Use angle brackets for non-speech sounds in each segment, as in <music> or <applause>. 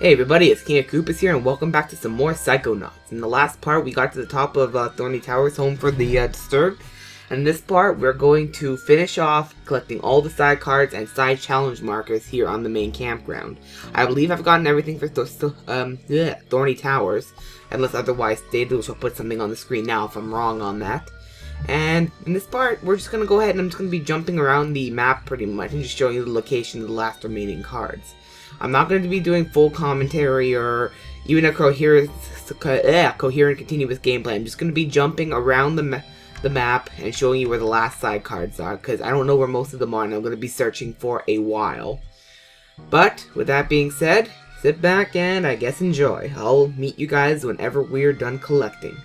Hey everybody, it's King of Koopas here, and welcome back to some more Psychonauts. In the last part, we got to the top of uh, Thorny Towers, home for the uh, Disturbed. And in this part, we're going to finish off collecting all the PSI cards and PSI challenge markers here on the main campground. I believe I've gotten everything for th um, yeah, Thorny Towers, unless otherwise stated, which I'll put something on the screen now if I'm wrong on that. And in this part, we're just going to go ahead and I'm just going to be jumping around the map pretty much and just showing you the location of the last remaining cards. I'm not going to be doing full commentary or even a coherent, uh, coherent continuous gameplay. I'm just going to be jumping around the, ma the map and showing you where the last PSI cards are because I don't know where most of them are and I'm going to be searching for a while. But with that being said, sit back and I guess enjoy. I'll meet you guys whenever we're done collecting.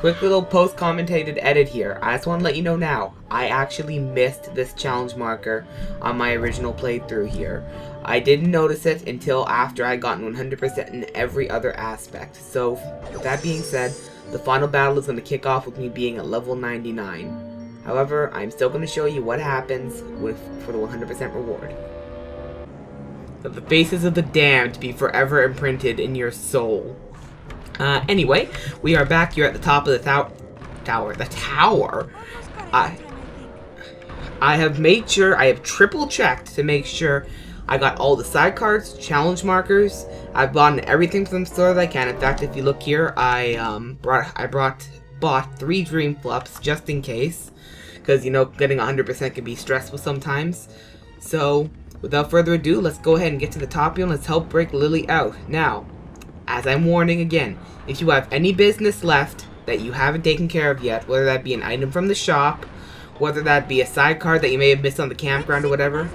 Quick little post-commentated edit here. I just want to let you know now, I actually missed this challenge marker on my original playthrough here. I didn't notice it until after I gotten 100% in every other aspect. So, with that being said, the final battle is going to kick off with me being at level 99. However, I'm still going to show you what happens with for the 100% reward. Let the faces of the damned be forever imprinted in your soul. Uh, anyway, we are back here at the top of the tower. Tower. The tower. I, I have made sure, I have triple checked to make sure I got all the PSI cards, challenge markers. I've bought everything from the store that I can. In fact, if you look here, I um brought I brought bought three Dream Fluffs just in case, because you know getting 100% can be stressful sometimes. So without further ado, let's go ahead and get to the top here and let's help break Lili out. Now, as I'm warning again, if you have any business left that you haven't taken care of yet, whether that be an item from the shop, whether that be a PSI card that you may have missed on the campground or whatever,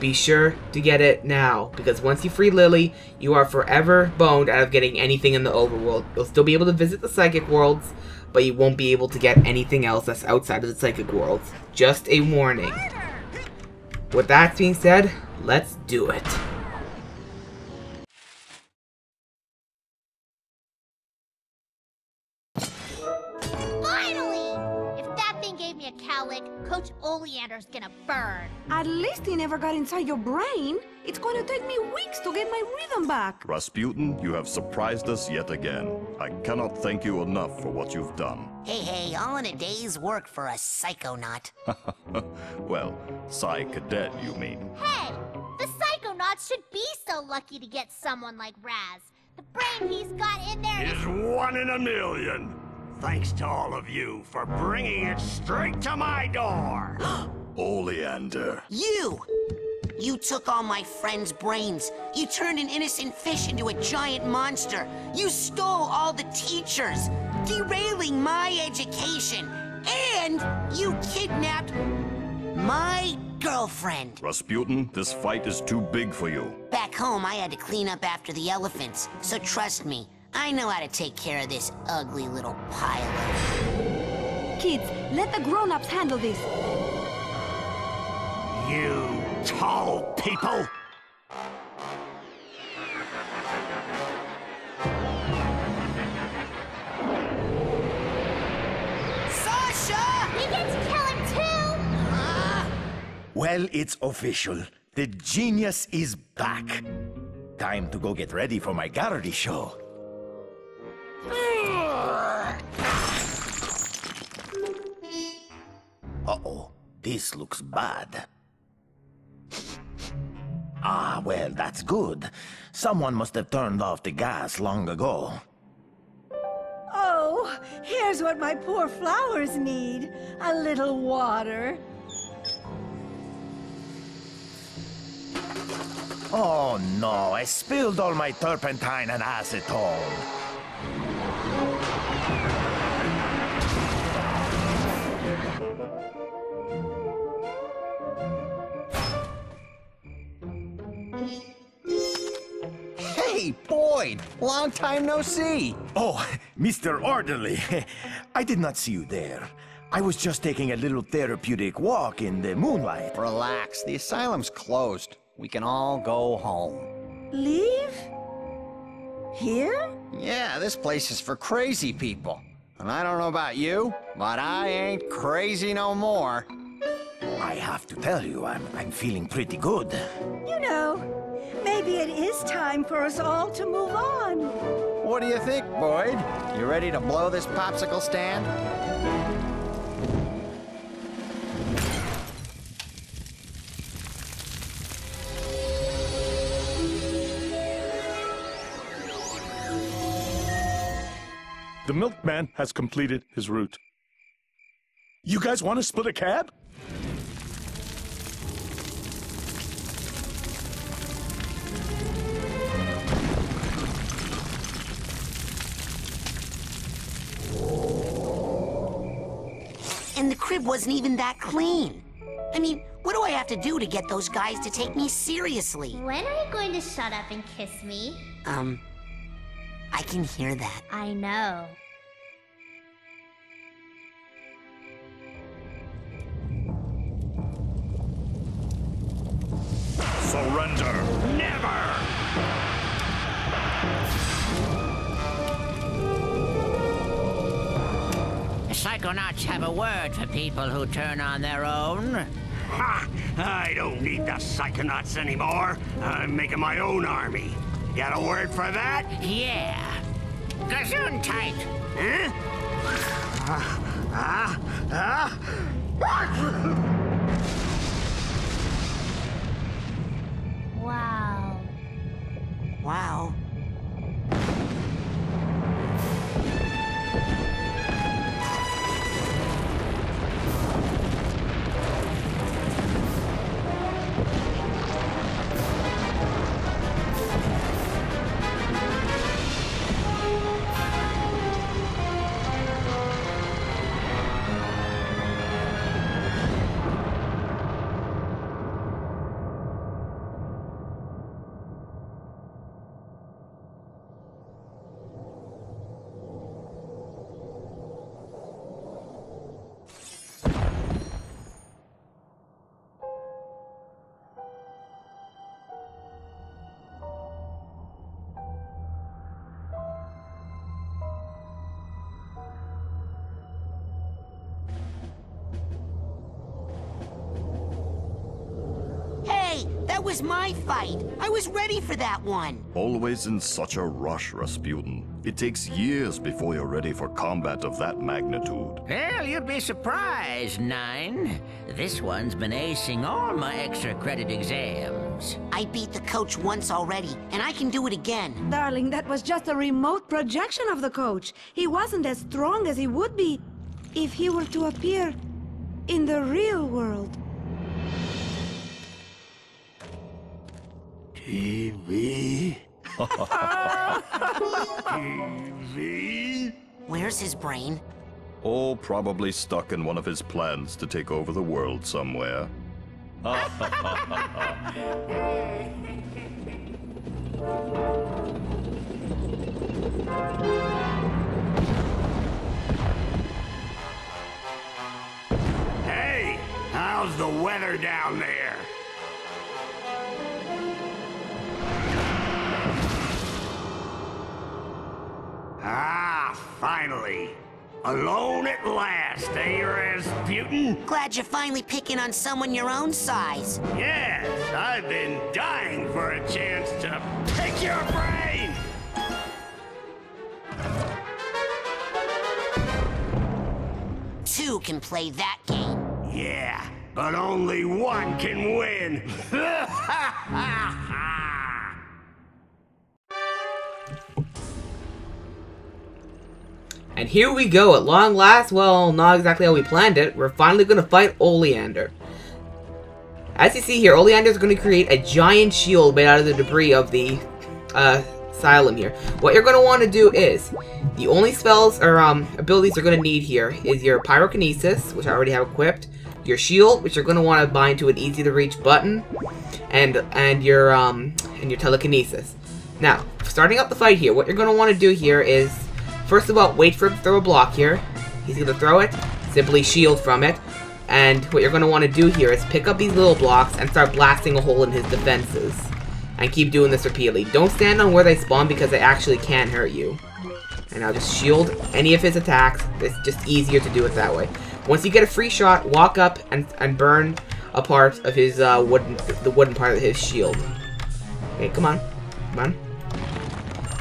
be sure to get it now, because once you free Lili, you are forever boned out of getting anything in the overworld. You'll still be able to visit the psychic worlds, but you won't be able to get anything else that's outside of the psychic worlds. Just a warning. With that being said, let's do it. Coach Oleander's gonna burn. At least he never got inside your brain. It's going to take me weeks to get my rhythm back. Rasputin, you have surprised us yet again. I cannot thank you enough for what you've done. Hey, hey, all in a day's work for a psychonaut. <laughs> well, Psi Cadet, you mean. Hey, the psychonauts should be so lucky to get someone like Raz. The brain he's got in there is one in a million. Thanks to all of you for bringing it straight to my door. <gasps> Oleander. You! You took all my friend's brains. You turned an innocent fish into a giant monster. You stole all the teachers, derailing my education. And you kidnapped my girlfriend. Rasputin, this fight is too big for you. Back home, I had to clean up after the elephants. So trust me, I know how to take care of this ugly little pile of... Kids, let the grown-ups handle this. You tall people! Sasha! We get to kill him too! Ah! Well, it's official. The genius is back. Time to go get ready for my Garrity show. Uh-oh, this looks bad. Ah, well, that's good. Someone must have turned off the gas long ago. Oh, here's what my poor flowers need. A little water. Oh no, I spilled all my turpentine and acetone. Hey, Boyd! Long time no see. Oh, <laughs> Mr. Orderly, <laughs> I did not see you there. I was just taking a little therapeutic walk in the moonlight. Relax, the asylum's closed. We can all go home. Leave? Here? Yeah, this place is for crazy people. And I don't know about you, but I ain't crazy no more. I have to tell you, I'm, I'm feeling pretty good. You know, maybe it is time for us all to move on. What do you think, Boyd? You ready to blow this popsicle stand? The milkman has completed his route. You guys want to split a cab? Crib wasn't even that clean. I mean, what do I have to do to get those guys to take me seriously? When are you going to shut up and kiss me? Um, I can hear that. I know. Surrender! Never! Psychonauts have a word for people who turn on their own. Ha! I don't need the Psychonauts anymore. I'm making my own army. Got a word for that? Yeah. Gesundheit. Huh? Ah, ah, ah. That was my fight. I was ready for that one. Always in such a rush, Rasputin. It takes years before you're ready for combat of that magnitude. Well, you'd be surprised, Nein. This one's been acing all my extra credit exams. I beat the coach once already, and I can do it again. Darling, that was just a remote projection of the coach. He wasn't as strong as he would be if he were to appear in the real world. TV? TV? <laughs> Where's his brain? Oh, probably stuck in one of his plans to take over the world somewhere. Hey, how's the weather down there? Ah, finally. Alone at last, eh, Rasputin? Glad you're finally picking on someone your own size. Yes, I've been dying for a chance to pick your brain! Two can play that game. Yeah, but only one can win! <laughs> And here we go, at long last, well, not exactly how we planned it, we're finally going to fight Oleander. As you see here, Oleander is going to create a giant shield made out of the debris of the uh, asylum here. What you're going to want to do is, the only spells or um, abilities you're going to need here is your Pyrokinesis, which I already have equipped, your shield, which you're going to want to bind to an easy to reach button, and and your um and your telekinesis. Now, starting up the fight here, what you're going to want to do here is First of all, wait for him to throw a block here. He's going to throw it, simply shield from it. And what you're going to want to do here is pick up these little blocks and start blasting a hole in his defenses. And keep doing this repeatedly. Don't stand on where they spawn because they actually can hurt you. And I'll just shield any of his attacks. It's just easier to do it that way. Once you get a free shot, walk up and, and burn a part of his uh, wooden, the wooden part of his shield. Okay, come on. Come on.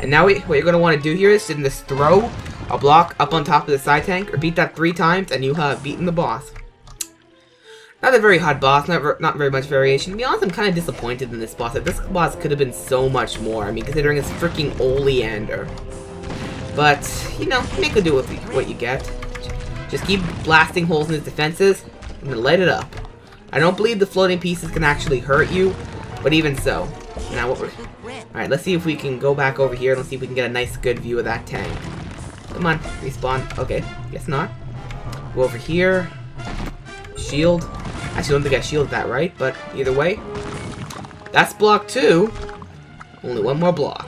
And now what you're going to want to do here is just throw a block up on top of the side tank. Repeat that three times and you have beaten the boss. Not a very hard boss, not, not very much variation. To be honest, I'm kind of disappointed in this boss. This boss could have been so much more. I mean, considering it's freaking Oleander. But, you know, make a do with what you get. Just keep blasting holes in his defenses and then light it up. I don't believe the floating pieces can actually hurt you, but even so. Now what we're Alright, let's see if we can go back over here. Let's see if we can get a nice good view of that tank. Come on, respawn. Okay, guess not. Go over here. Shield. Actually, I don't think I shielded that right, but either way. That's block two. Only one more block.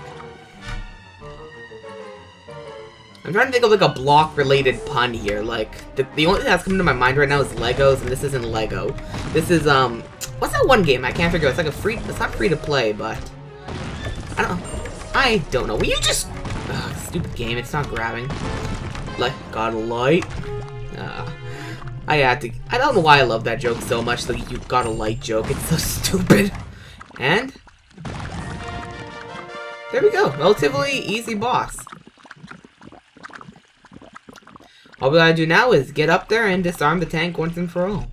I'm trying to think of like a block-related pun here. Like, the, the only thing that's coming to my mind right now is Legos, and this isn't Lego. This is, um, what's that one game? I can't figure out. It's like a free, it's not free to play, but I don't know. I don't know. Will you just... Ugh, stupid game. It's not grabbing. Like, got a light. Uh, I had to... I don't know why I love that joke so much, the you got a light joke. It's so <laughs> stupid. And... There we go. Relatively easy boss. All we gotta do now is get up there and disarm the tank once and for all.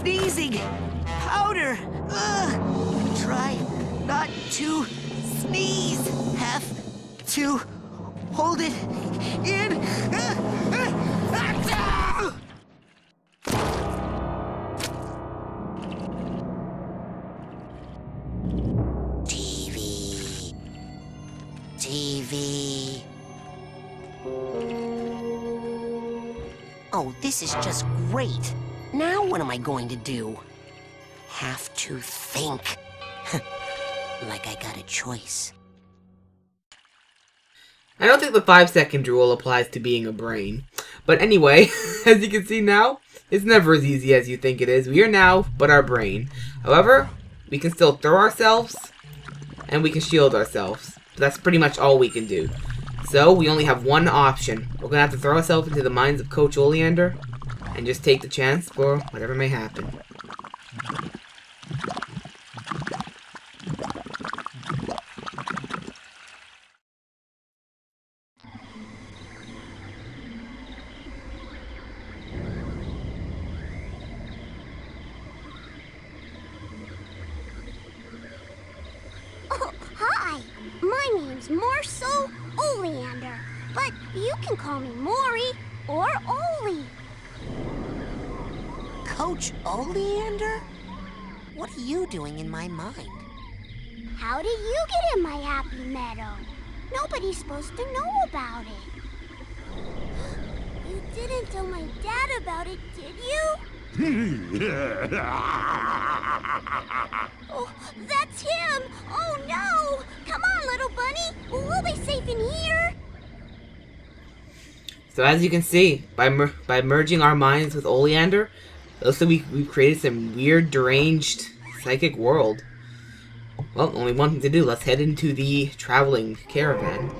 Sneezing. Powder. Ugh. Try not to sneeze. Have to hold it in. TV. TV. Oh, this is just great. Now what am I going to do? Have to think. <laughs> like I got a choice. I don't think the 5 second rule applies to being a brain. But anyway, <laughs> as you can see now, it's never as easy as you think it is. We are now but our brain. However, we can still throw ourselves, and we can shield ourselves. that's pretty much all we can do. So, we only have one option. We're gonna have to throw ourselves into the minds of Coach Oleander, and just take the chance for whatever may happen. Oh, hi. My name's Marcel Oleander. But you can call me Maury or Oli. Coach Oleander? What are you doing in my mind? How did you get in my happy meadow? Nobody's supposed to know about it. You didn't tell my dad about it, did you? <laughs> Oh, that's him! Oh no! Come on, little bunny! We'll be safe in here! So as you can see, by mer by merging our minds with Oleander, like we, we've created some weird, deranged psychic world. Well, only one thing to do. Let's head into the traveling caravan.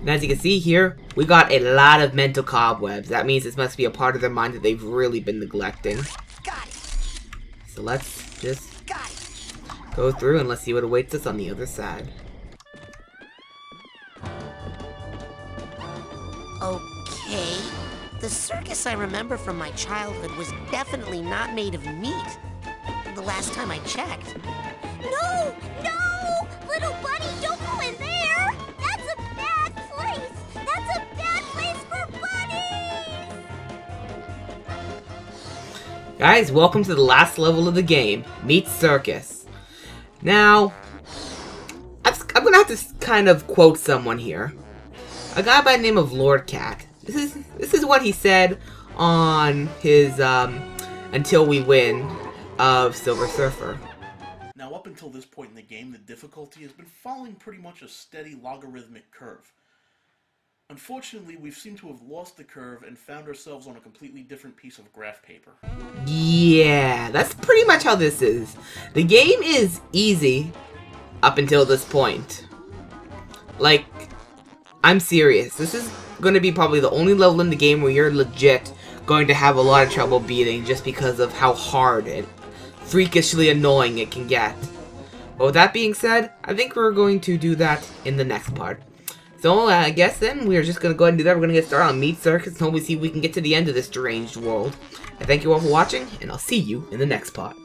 And as you can see here, we got a lot of mental cobwebs. That means this must be a part of their mind that they've really been neglecting. So let's just go through and let's see what awaits us on the other side. The circus I remember from my childhood was definitely not made of meat. The last time I checked. No! No! Little buddy, don't go in there! That's a bad place! That's a bad place for buddies! Guys, welcome to the last level of the game, Meat Circus. Now, I'm gonna have to kind of quote someone here. A guy by the name of Lord Cat. This is this is what he said on his um, Until We Win of Silver Surfer. Now, up until this point in the game, the difficulty has been following pretty much a steady logarithmic curve. Unfortunately, we've seemed to have lost the curve and found ourselves on a completely different piece of graph paper. Yeah, that's pretty much how this is. The game is easy up until this point. Like, I'm serious. This is going to be probably the only level in the game where you're legit going to have a lot of trouble beating just because of how hard and freakishly annoying it can get. But with that being said, I think we're going to do that in the next part. So uh, I guess then we're just going to go ahead and do that. We're going to get started on Meat Circus and hopefully see if we can get to the end of this deranged world. I thank you all for watching, and I'll see you in the next part.